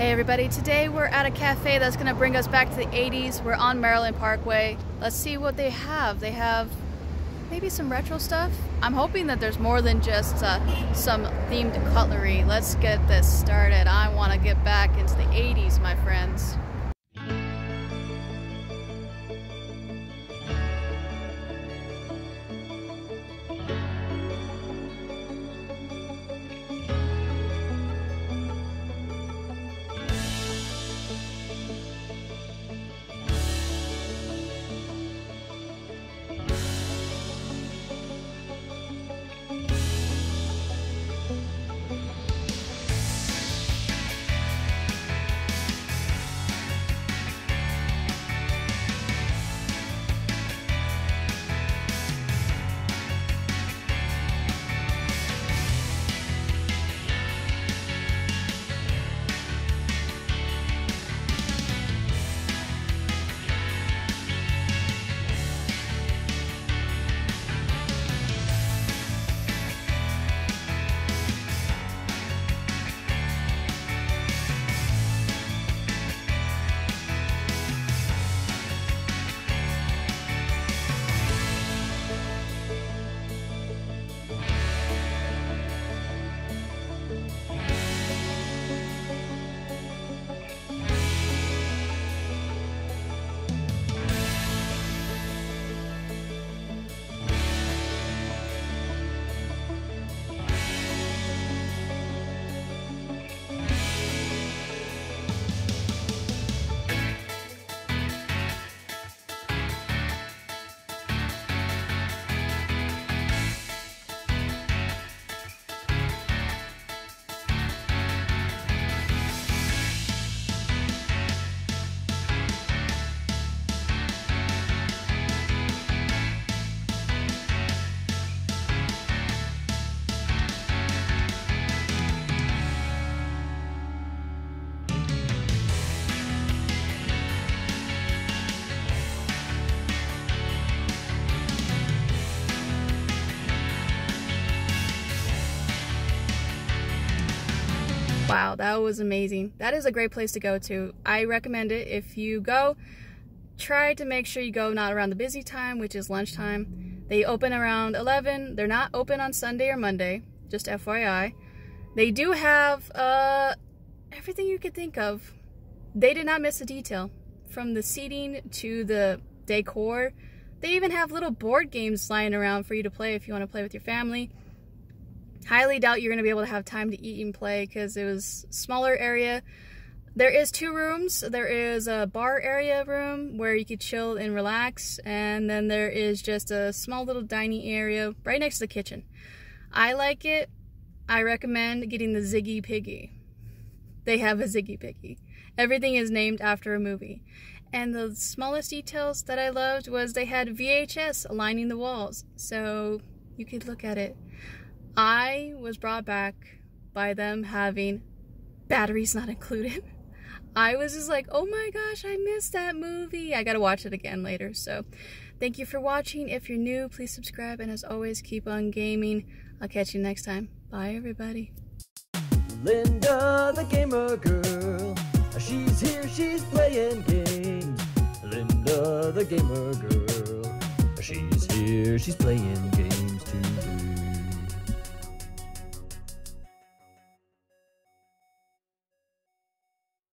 Hey everybody, today we're at a cafe that's to bring us back to the 80s. We're on Maryland Parkway. Let's see what they have. They have maybe some retro stuff. I'm hoping that there's more than just uh, some themed cutlery. Let's get this started. I want to get back into the 80s, my friends. Wow, that was amazing. That is a great place to go to. I recommend it. If you go, try to make sure you go not around the busy time, which is lunchtime. They open around 11. They're not open on Sunday or Monday, just FYI. They do have uh, everything you could think of. They did not miss a detail. From the seating to the decor. They even have little board games lying around for you to play if you want to play with your family highly doubt you're going to be able to have time to eat and play because it was smaller area. There is two rooms. There is a bar area room where you could chill and relax, and then there is just a small little dining area right next to the kitchen. I like it. I recommend getting the Ziggy Piggy. They have a Ziggy Piggy. Everything is named after a movie. And the smallest details that I loved was they had VHS lining the walls, so you could look at it. I was brought back by them having batteries not included. I was just like, oh my gosh, I missed that movie. I gotta watch it again later. So thank you for watching. If you're new, please subscribe. And as always, keep on gaming. I'll catch you next time. Bye, everybody. Linda, the gamer girl. She's here, she's playing games. Linda, the gamer girl. She's here, she's playing games.